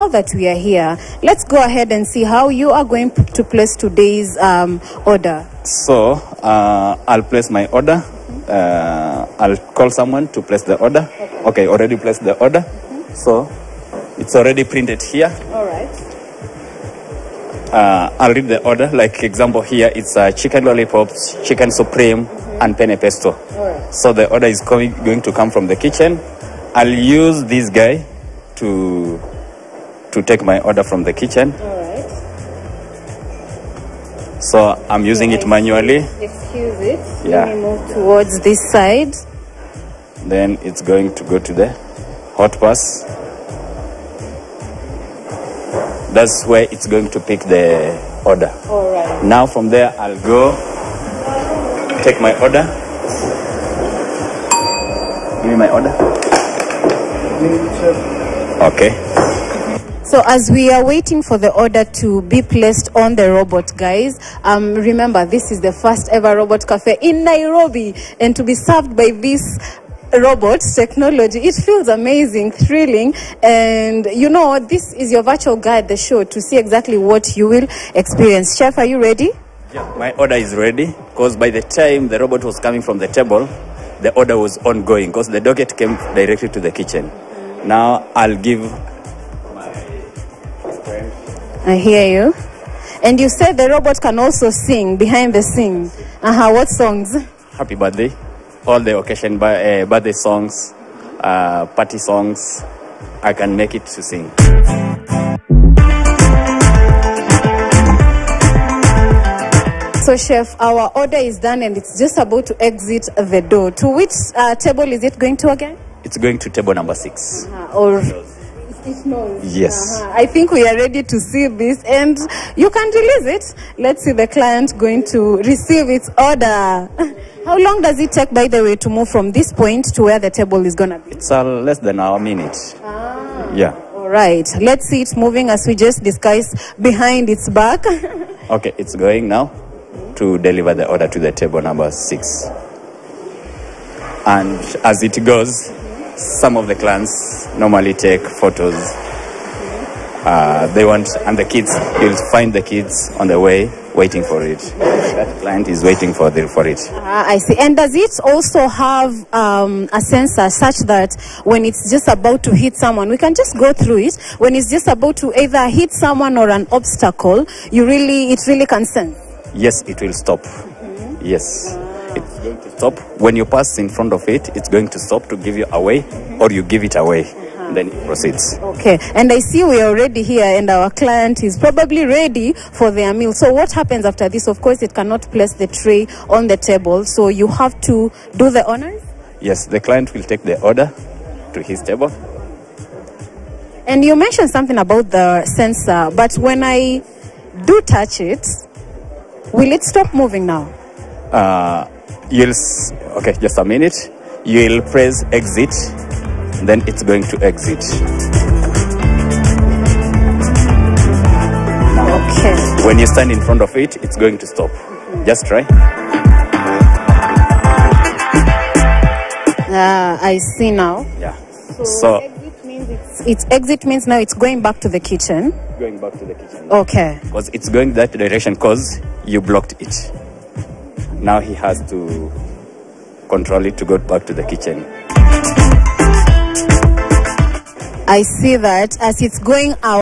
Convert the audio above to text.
Now that we are here, let's go ahead and see how you are going to place today's um, order. So uh, I'll place my order. Uh, I'll call someone to place the order. Okay, already placed the order. So it's already printed here. All right. Uh, I'll read the order. Like example here, it's uh, chicken lollipops, chicken supreme, and penne pesto. right. So the order is coming, going to come from the kitchen. I'll use this guy to to take my order from the kitchen. All right. So I'm using it manually. Excuse it. Yeah. Let me move towards this side. Then it's going to go to the hot pass. That's where it's going to pick the order. All right. Now from there, I'll go take my order. Give me my order. Okay. So as we are waiting for the order to be placed on the robot, guys, um, remember this is the first ever robot cafe in Nairobi, and to be served by this robot technology, it feels amazing, thrilling, and you know this is your virtual guide, the show, to see exactly what you will experience. Chef, are you ready? Yeah, my order is ready because by the time the robot was coming from the table, the order was ongoing because the docket came directly to the kitchen. Now I'll give I hear you. And you said the robot can also sing behind the scene. Uh huh. What songs? happy birthday, all the occasion by, uh, birthday songs, uh, party songs. I can make it to sing. So, chef, our order is done and it's just about to exit the door. To which uh, table is it going to again? It's going to table number six. Uh, or it knows. Yes. Uh-huh. I think we are ready to see this and you can release it. Let's see the client going to receive its order. How long does it take, by the way, to move from this point to where the table is going to be? It's uh, less than a minute. Yeah. All right. Let's see it moving as we just discussed behind its back. Okay, it's going now to deliver the order to the table number six. And as it goes, some of the clans normally take photos. Uh, they want, and the kids, you'll find the kids on the way waiting for it. That client is waiting for, the, for it. Ah, I see. And does it also have um, a sensor such that when it's just about to hit someone, we can just go through it. When it's just about to either hit someone or an obstacle, you really, it really can sense. Yes, it will stop. Yes. It's going to stop. When you pass in front of it, it's going to stop to give you away, or you give it away. Then it proceeds. Okay. And I see we are already here, and our client is probably ready for their meal. So what happens after this? Of course, it cannot place the tray on the table, so you have to do the honors. Yes, the client will take the order to his table. And you mentioned something about the sensor, but when I do touch it, will it stop moving now? Uh, you'll okay, just a minute. You'll press exit, then it's going to exit. Okay. When you stand in front of it, it's going to stop. Just try. Ah, I see now. Yeah. So exit means it's, it's exit means now it's going back to the kitchen. going back to the kitchen Okay. because it's going that direction because you blocked it. Now he has to control it to go back to the kitchen. I see that as it's going out.